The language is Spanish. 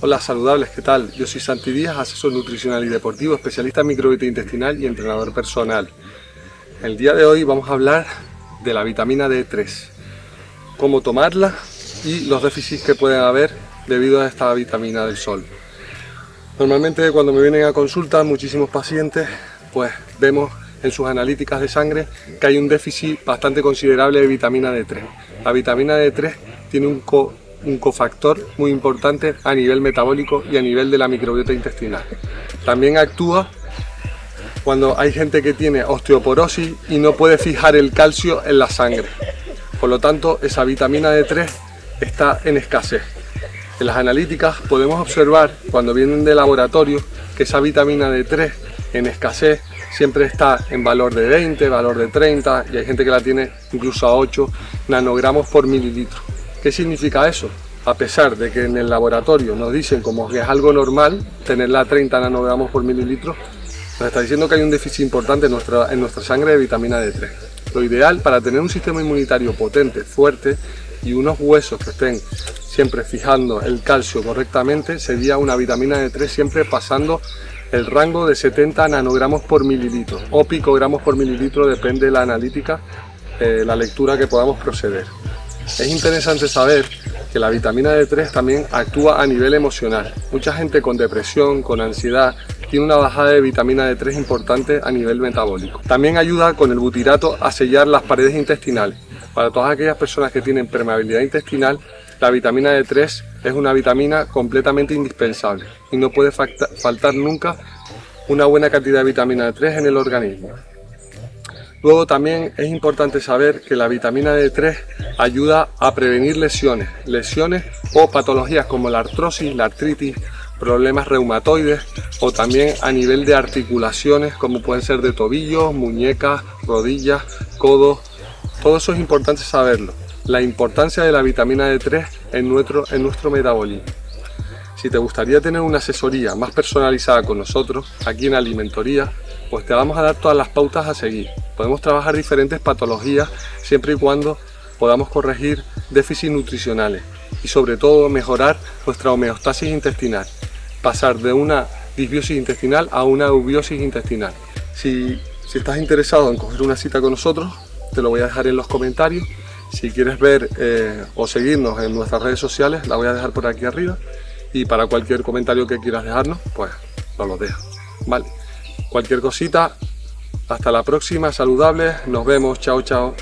Hola saludables, ¿qué tal? Yo soy Santi Díaz, asesor nutricional y deportivo, especialista en microbiota intestinal y entrenador personal. El día de hoy vamos a hablar de la vitamina D3, cómo tomarla y los déficits que pueden haber debido a esta vitamina del sol. Normalmente cuando me vienen a consulta muchísimos pacientes, pues vemos en sus analíticas de sangre que hay un déficit bastante considerable de vitamina D3. La vitamina D3 tiene un co un cofactor muy importante a nivel metabólico y a nivel de la microbiota intestinal. También actúa cuando hay gente que tiene osteoporosis y no puede fijar el calcio en la sangre. Por lo tanto, esa vitamina D3 está en escasez. En las analíticas podemos observar cuando vienen de laboratorio que esa vitamina D3 en escasez siempre está en valor de 20, valor de 30 y hay gente que la tiene incluso a 8 nanogramos por mililitro. ¿Qué significa eso? A pesar de que en el laboratorio nos dicen como que es algo normal tenerla a 30 nanogramos por mililitro, nos está diciendo que hay un déficit importante en nuestra, en nuestra sangre de vitamina D3. Lo ideal para tener un sistema inmunitario potente, fuerte y unos huesos que estén siempre fijando el calcio correctamente sería una vitamina D3 siempre pasando el rango de 70 nanogramos por mililitro o picogramos por mililitro, depende de la analítica, eh, la lectura que podamos proceder. Es interesante saber que la vitamina D3 también actúa a nivel emocional. Mucha gente con depresión, con ansiedad, tiene una bajada de vitamina D3 importante a nivel metabólico. También ayuda con el butirato a sellar las paredes intestinales. Para todas aquellas personas que tienen permeabilidad intestinal, la vitamina D3 es una vitamina completamente indispensable y no puede faltar nunca una buena cantidad de vitamina D3 en el organismo. Luego también es importante saber que la vitamina D3 ayuda a prevenir lesiones, lesiones o patologías como la artrosis, la artritis, problemas reumatoides o también a nivel de articulaciones como pueden ser de tobillos, muñecas, rodillas, codos. Todo eso es importante saberlo. La importancia de la vitamina D3 en nuestro, en nuestro metabolismo. Si te gustaría tener una asesoría más personalizada con nosotros, aquí en Alimentoría, pues te vamos a dar todas las pautas a seguir. Podemos trabajar diferentes patologías siempre y cuando podamos corregir déficits nutricionales y sobre todo mejorar nuestra homeostasis intestinal, pasar de una disbiosis intestinal a una eubiosis intestinal. Si, estás interesado en coger una cita con nosotros, te lo voy a dejar en los comentarios. Si quieres ver eh, o seguirnos en nuestras redes sociales, la voy a dejar por aquí arriba. Y para cualquier comentario que quieras dejarnos, pues nos lo dejas. Vale. Cualquier cosita, hasta la próxima, saludables, nos vemos, chao, chao.